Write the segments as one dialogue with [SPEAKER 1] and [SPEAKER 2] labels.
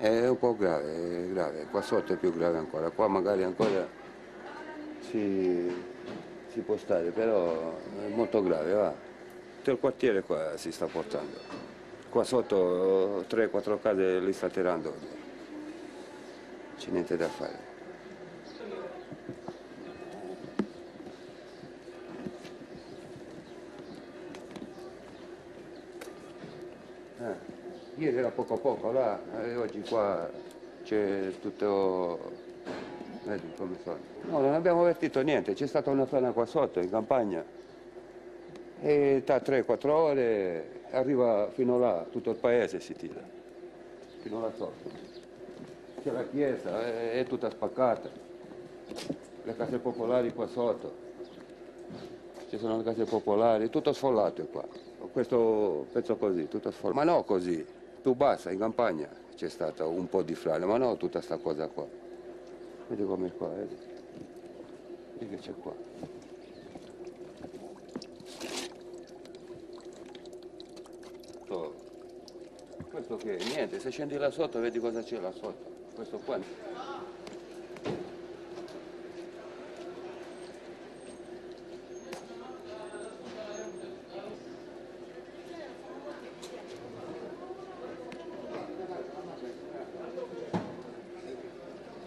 [SPEAKER 1] È un po' grave, è grave, qua sotto è più grave ancora, qua magari ancora si, si può stare, però è molto grave, va. Tutto il quartiere qua si sta portando. Qua sotto 3-4 case li sta tirando, c'è niente da fare. Eh, ieri era poco a poco là, e oggi qua c'è tutto... Vedi come sono. No, non abbiamo avvertito niente, c'è stata una frana qua sotto, in campagna. E da 3-4 ore arriva fino là, tutto il paese si tira. Fino là sotto. C'è la chiesa, è, è tutta spaccata. Le case popolari qua sotto. Ci sono le case popolari, tutto sfollato qua. Questo pezzo così, tutto sfollato. Ma no così, più bassa, in campagna c'è stato un po' di frane, ma no tutta sta cosa qua. Vedi come qua, vedi? Vedi che c'è qua. Tutto- Questo che è? Niente, se scendi là sotto vedi cosa c'è là sotto. Questo qua.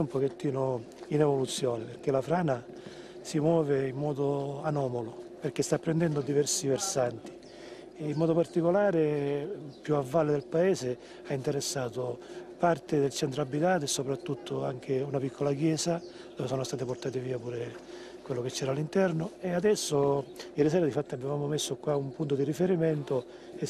[SPEAKER 2] un pochettino in evoluzione perché la frana si muove in modo anomalo perché sta prendendo diversi versanti. E in modo particolare più a valle del paese ha interessato parte del centro abitato e soprattutto anche una piccola chiesa dove sono state portate via pure quello che c'era all'interno. E adesso ieri sera di fatto avevamo messo qua un punto di riferimento e